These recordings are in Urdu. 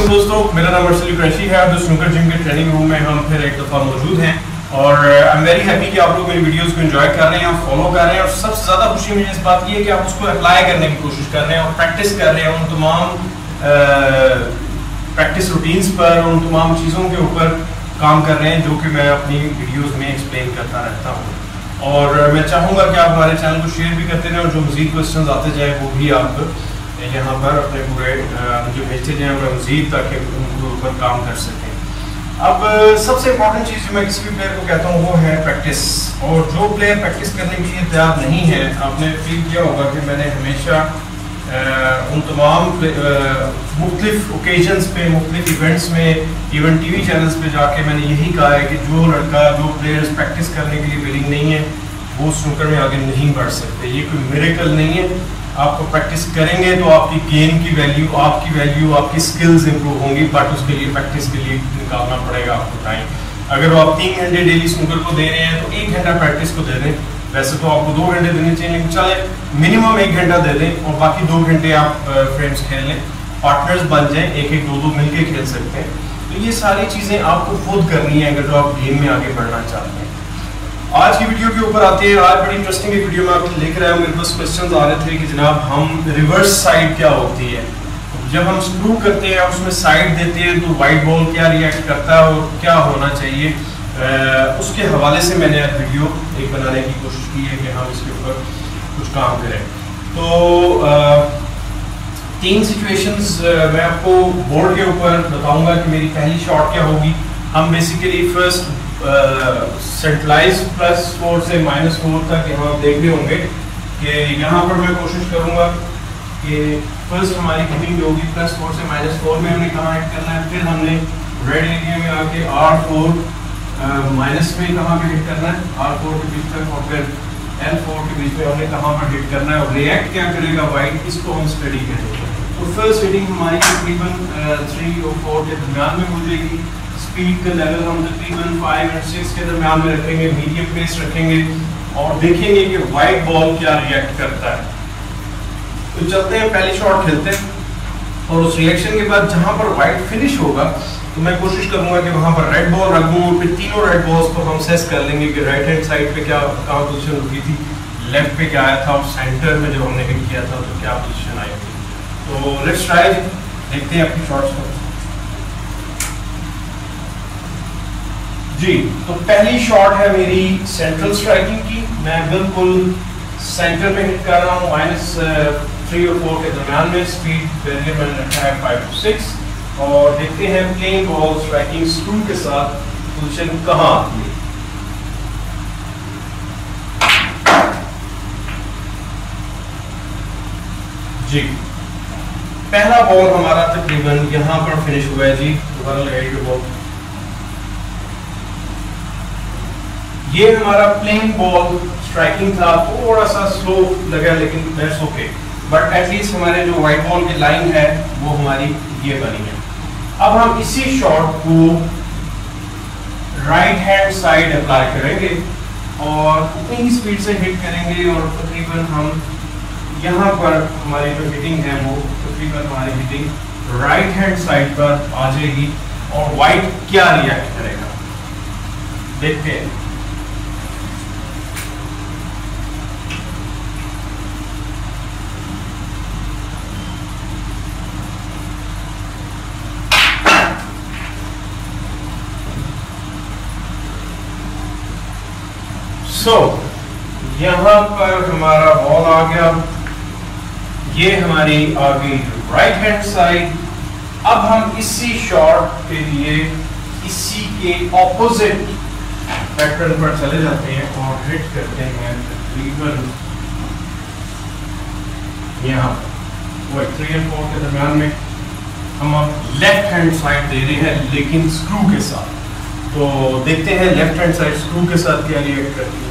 علیکم دوستوں میرا نام ارسلی قریشی ہے اور سنوکر جم کے ٹریننگ روم میں ہم پھر ایک دفعہ موجود ہیں اور آئی ایم ویری ہیپی کہ آپ لوگ میری ویڈیوز کو انجوائے کر رہے ہیں اور فالو کر رہے ہیں اور سب سے زیادہ خوشی مجھے اس بات کی ہے کہ آپ اس کو اپلائی کرنے کی کوشش کر رہے ہیں اور پریکٹس کر رہے ہیں ان تمام پریکٹس روٹینس پر، ان تمام چیزوں کے اوپر کام کر رہے ہیں، جو کہ میں اپنی ویڈیوز میں ایکسپلین کرتا رہتا ہوں۔ اور میں چاہوں گا کہ آپ ہمارے چینل کو شیئر بھی کرتے رہیں اور جو مزید کوشچنز آتے جائیں، وہ بھی آپ یہاں پر اپنے پورے جو بھیجتے جائیں میں مزید تاکہ ان کے اوپر کام کر سکیں اب، سب سے امپورٹنٹ چیز جو میں کسی بھی پلیئر کو کہتا ہوں، وہ ہے پریکٹس اور جو پلیئر پریکٹس کرنے کے لیے تیار نہیں ہے، آپ نے فیل کیا ہوگا کہ میں نے ہمیشہ ان تمام مختلف اوکیزنس پہ، مختلف ایونٹس میں ایون ٹی وی چینلس پہ جا کے میں نے یہی کہا ہے کہ جو لڑکا، جو پلیئرز پریکٹس کرنے کے لیے ولنگ نہیں ہے، وہ سنکر میں آگے نہیں بڑھ سکتے۔ یہ کوئی میریکل نہیں ہے۔ آپ کو پریکٹس کریں گے تو آپ کی گیم کی ویلیو آپ کی ویلیو آپ کی سکلز امپروو ہوں گی بٹ اس کے لیے پریکٹس کے لیے نکالنا پڑے گا آپ کو ٹائم اگر آپ تین گھنٹے ڈیلی سنوکر کو دے رہے ہیں تو ایک گھنٹہ پریکٹس کو دے دیں. ویسے تو آپ کو دو گھنٹے دینے چاہیے، لیکن چلے منیمم ایک گھنٹہ دے دیں اور باقی دو گھنٹے آپ فرینڈس کھیل لیں. پارٹنرز بن جائیں، ایک ایک دو دو مل کے کھیل سکتے ہیں. تو یہ ساری چیزیں آپ کو خود کرنی ہے اگر جو آپ گیم میں آگے بڑھنا چاہتے ہیں. آج کی ویڈیو کے اوپر آتے ہیں۔ آج بڑی انٹرسٹنگ ایک ویڈیو میں آپ لکھ رہا ہوں۔ میرے پاس کوشچنز آ رہے تھے کہ جناب ہم ریورس سائڈ کیا ہوتی ہے۔ جب ہم سکرو کرتے ہیں اس میں سائڈ دیتے ہیں تو وائٹ بال کیا ریئیکٹ کرتا ہے اور کیا ہونا چاہیے؟ اس کے حوالے سے میں نے آج ویڈیو ایک بنانے کی کوشش کی ہے کہ ہم اس کے اوپر کچھ کام کریں۔ تو تین سچویشنز میں آپ کو بورڈ کے اوپر بتاؤں گا کہ میری پہلی شاٹ کیا ہوگی۔ ہم basically first centralize plus four سے مائنس فور تک یہاں آپ دیکھ رہے ہوں گے کہ یہاں پر میں کوشش کروں گا کہ فرسٹ ہماری کٹنگ جو ہوگی پلس فور سے مائنس فور میں ہم نے کہاں ایڈ کرنا ہے، پھر ہم نے ریڈ ایریا میں آ کے آر فور مائنس میں کہاں پہ ہٹ کرنا ہے؟ آر فور کے بیچ تک اور پھر ایل فور کے بیچ میں ہم نے کہاں پر ہٹ کرنا ہے اور ریئیکٹ کیا کرے گا؟ وائٹ اس کو ہم اسٹڈی کریں گے۔ تو فرسٹ ہٹنگ ہماری تقریباً تھری اور فور کے درمیان میں ہو جائے گی۔ سپیڈ کا لیول ہم تقریباً 5 اور 6 کے درمیان میں رکھیں گے میڈیم پیس رکھیں گے اور دیکھیں گے کہ وائٹ بال کیا ریئیکٹ کرتا ہے۔ تو چلتے ہیں، پہلی شاٹ کھیلتے ہیں۔ اور اس ریئیکشن کے بعد جہاں پر وائٹ فنش ہوگا، تو میں کوشش کروں گا کہ وہاں پر ریڈ بال رکھ دوں پھر تینوں ریڈ بالز کو ہم سیس کر لیں گے کہ رائٹ ہینڈ سائڈ پہ کیا کہاں پوزیشن ہوتی تھی لیفٹ پہ کیا آیا تھا اور سینٹر میں جب ہم نے ہٹ کیا تھا تو کیا پوزیشن آئی۔ تھی تو لیٹس ٹرائی دیکھتے ہیں اپنی شارٹس کو جی تو پہلی شاٹ ہے میری سینٹرل سٹرائکنگ کی میں بالکل سینٹر میں ہٹ کر رہا ہوں مائنس تھری اور فور کے درمیان میں سپیڈ ویریئر میں نے رکھا ہے فائیو ٹو سکس اور دیکھتے ہیں پلین بال سٹرائکنگ سکرو کے ساتھ پوزیشن کہاں آتی ہے جی پہلا بال ہمارا تقریباً یہاں پر فنش ہوا ہے جی دوبارہ لگائیے بال یہ ہمارا پلین بال سٹرائکنگ تھا، تھوڑا سا سلو لگا لیکن that's okay but at least ہمارے جو وائٹ بال کی لائن ہے، وہ ہماری یہ بنی ہے۔ اب ہم اسی شاٹ کو رائٹ ہینڈ سائڈ اپلائی کریں گے اور اتنی ہی اسپیڈ سے ہٹ کریں گے اور تقریباً ہم یہاں پر ہماری جو ہٹنگ ہے وہ تقریباً ہماری ہٹنگ رائٹ ہینڈ سائڈ پر آ جائے گی اور وائٹ کیا ریئیکٹ کرے گا؟ دیکھتے ہیں۔ سو یہاں پر ہمارا بال آ گیا۔ یہ ہماری آ گئی رائٹ ہینڈ سائڈ اب ہم اسی شاٹ کے لیے اسی کے اپوزٹ پیٹرن پر چلے جاتے ہیں اور ہٹ کرتے ہیں تقریباً یہاں وہ تھری اینڈ فور کے درمیان میں. ہم اب لیفٹ ہینڈ سائڈ دے رہے ہیں لیکن اسکرو کے ساتھ. تو دیکھتے ہیں لیفٹ ہینڈ سائڈ اسکرو کے ساتھ کیا ریئیکٹ کرتی ہے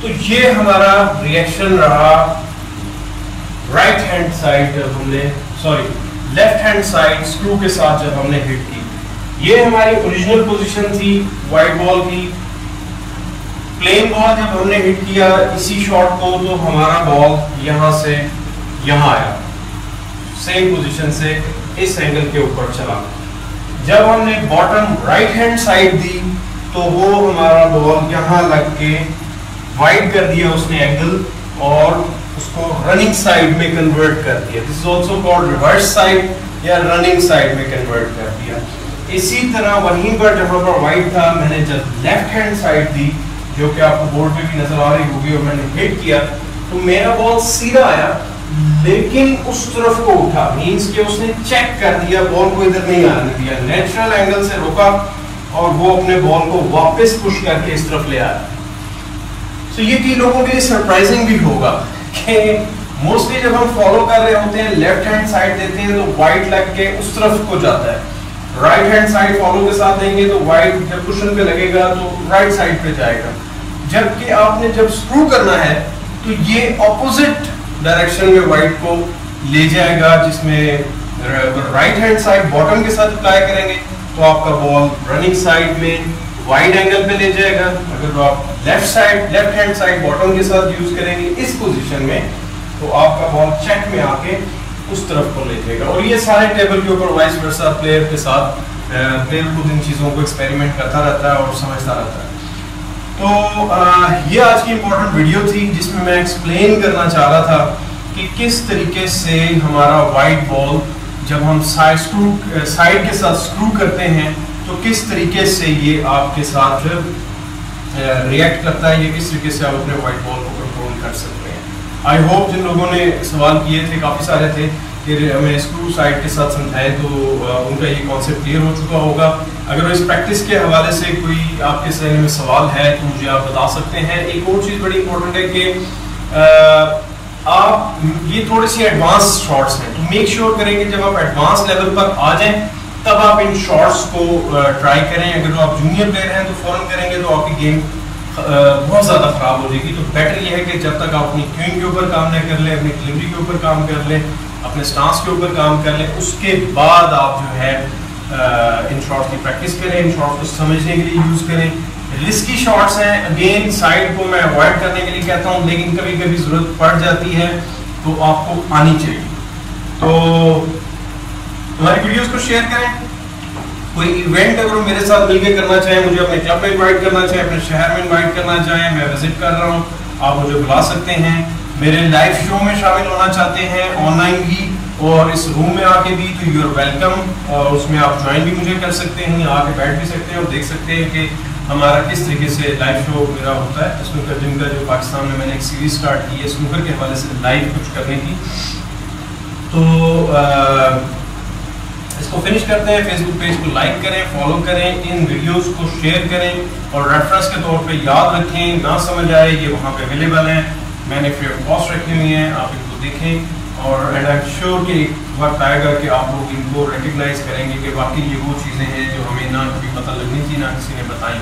تو یہ ہمارا ریئیکشن رہا رائٹ ہینڈ سائڈ جب ہم نے sorry left hand side screw کے ساتھ جب ہم نے ہٹ کی۔ یہ ہماری اوریجنل پوزیشن تھی وائٹ بال کی۔ پلین بال جب ہم نے ہٹ کیا اسی شاٹ کو، تو ہمارا بال یہاں سے یہاں آیا۔ سیم پوزیشن سے اس اینگل کے اوپر چلا۔ جب ہم نے باٹم رائٹ ہینڈ سائڈ دی، تو وہ ہمارا بال یہاں لگ کے وائڈ کر دیا اس نے اینگل اور اس کو رننگ سائڈ میں کنورٹ کر دیا. This is also called reverse side یا رننگ سائڈ میں کنورٹ کر دیا. اسی طرح وہیں پر جہاں پر وائٹ تھا، میں نے جب لیفٹ ہینڈ سائڈ دی، جو کہ آپ کو بورڈ پہ بھی نظر آ رہی ہوگی اور میں نے ہٹ کیا، تو میرا بال سیدھا آیا، لیکن اس طرف کو اٹھا مینس کہ اس نے چیک کر دیا بال کو ادھر نہیں آنے دیا. نیچرل اینگل سے روکا اور وہ اپنے بال کو واپس پش کر کے اس طرف لے آیا. تو یہ کئی لوگوں کے لیے سرپرائزنگ بھی ہوگا کہ موسٹلی جب ہم فالو کر رہے ہوتے ہیں لیفٹ ہینڈ سائڈ دیتے ہیں تو وائٹ لگ کے اس طرف کو جاتا ہے۔ رائٹ ہینڈ سائڈ فالو کے ساتھ دیں گے تو وائٹ جب کشن پہ لگے گا تو رائٹ سائڈ پہ جائے گا۔ جبکہ آپ نے جب سکرو کرنا ہے تو یہ اپوزٹ ڈائریکشن میں وائٹ کو لے جائے گا، جس میں رائٹ ہینڈ سائڈ باٹم کے ساتھ اپلائی کریں گے تو آپ کا بال رننگ سائڈ میں وائڈ اینگل پہ لے جائے گا۔ اگر آپ left side left hand side bottom کے ساتھ یوز کریں گے اس پوزیشن میں، تو آپ کا بال چیک میں آ کے اس طرف کو لے جائے گا۔ اور یہ سارے ٹیبل کے اوپر وائس ورسا پلیئر کے ساتھ پلیئر خود ان چیزوں کو ایکسپیریمنٹ کرتا رہتا ہے اور سمجھتا رہتا ہے۔ تو یہ آج کی امپورٹنٹ ویڈیو تھی جس میں میں ایکسپلین کرنا چاہ رہا تھا کہ کس طریقے سے ہمارا وائٹ بال جب ہم سائڈ سکرو سائڈ کے ساتھ سکرو کرتے ہیں تو کس طریقے سے یہ آپ کے ساتھ ریئیکٹ کرتا ہے یہ؟ کس طریقے سے آپ اپنے وائٹ بال کو کنٹرول کر سکتے ہیں؟ آئی ہوپ جن لوگوں نے سوال کیے تھے، کافی سارے تھے، کہ ہمیں اسکرو سائڈ کے ساتھ سمجھائے تو ان کا یہ کانسیپٹ کلیئر ہو چکا ہوگا۔ اگر اس پریکٹس کے حوالے سے کوئی آپ کے ذہن میں سوال ہے تو مجھے آپ بتا سکتے ہیں۔ ایک اور چیز بڑی امپورٹنٹ ہے کہ آپ یہ تھوڑی سی ایڈوانس شارٹس ہیں۔ تو میک شیور کریں کہ جب آپ ایڈوانس لیول پر آ جائیں تب آپ ان شارٹس کو ٹرائی کریں. اگر آپ جونیئر پلیئر ہیں تو فوراً کریں گے تو آپ کی گیم بہت زیادہ خراب ہو جائے گی. تو بیٹر یہ ہے کہ جب تک آپ اپنی کیونگ کے اوپر کام نہ کر لیں، اپنی ڈلیوری کے اوپر کام کر لیں، اپنے سٹانس کے اوپر کام کر لیں، اس کے بعد آپ جو ہے ان شارٹس کی پریکٹس کریں، ان شارٹس کو سمجھنے کے لیے یوز کریں. رسکی شارٹس ہیں. اگین سائڈ کو میں اوائڈ کرنے کے لیے کہتا ہوں، لیکن کبھی کبھی ضرورت پڑ جاتی ہے تو آپ کو آنی چاہیے. تو ہماری ویڈیوز کو شیئر کریں. کوئی ایونٹ اگر میرے ساتھ مل کے کرنا چاہیں مجھے اپنے کلب میں انوائٹ کرنا چاہیں اپنے شہر میں انوائٹ کرنا چاہیں میں وزٹ کر رہا ہوں، آپ مجھے بلا سکتے ہیں. میرے لائیو شو میں شامل ہونا چاہتے ہیں آن لائن بھی، اور اس روم میں آ کے بھی تو یو آر ویلکم اور اس میں آپ جوائن بھی مجھے کر سکتے ہیں آ کے بیٹھ بھی سکتے ہیں اور دیکھ سکتے ہیں کہ ہمارا کس طریقے سے لائیو شو میرا ہوتا ہے. اسنوکر جن کا جو پاکستان میں میں نے ایک سیریز اسٹارٹ کی ہے اسنوکر کے حوالے سے لائیو کچھ کرنے کی. تو اس کو فنش کرتے ہیں فیس بک پیج کو لائک کریں فالو کریں، ان ویڈیوز کو شیئر کریں اور ریفرنس کے طور پہ یاد رکھیں، نہ سمجھ آئے یہ وہاں پہ اویلیبل ہیں۔ میں نے فری آف کاسٹ رکھی ہوئی ہیں، آپ ان کو دیکھیں۔ اور اینڈ آئی شیور کہ ایک وقت آئے گا کہ آپ لوگ ان کو ریکگنائز کریں گے کہ واقعی یہ وہ چیزیں ہیں جو ہمیں نہ کبھی پتہ لگنی تھی، نہ کسی نے بتائیں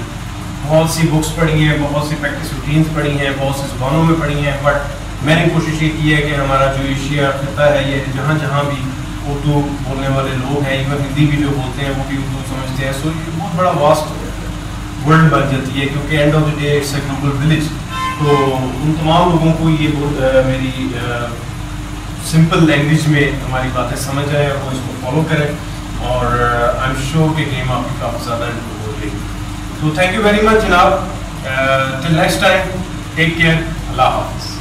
بہت سی بکس پڑھی ہیں، بہت سی پریکٹس روٹینس پڑھی ہیں، بہت سی زبانوں میں پڑھی ہیں۔ بٹ میں نے کوشش یہ کی ہے کہ ہمارا جو ایشیا خطہ ہے، یہ جہاں جہاں بھی اردو بولنے والے لوگ ہیں ایون ہندی بھی جو بولتے ہیں، وہ بھی اردو سمجھتے ہیں۔ سو یہ بہت بڑا واسٹ ورلڈ بن جاتی ہے، کیونکہ end of the day it's a global village تو ان تمام لوگوں کو یہ میری سمپل لینگویج میں ہماری باتیں سمجھ آئے اور وہ اس کو فالو کریں۔ اور آئی ایم شیور کہ گیم آپ کی کافی زیادہ امپروو ہو گئی تو تھینک یو ویری مچ جناب۔ Till next time take care اللہ حافظ۔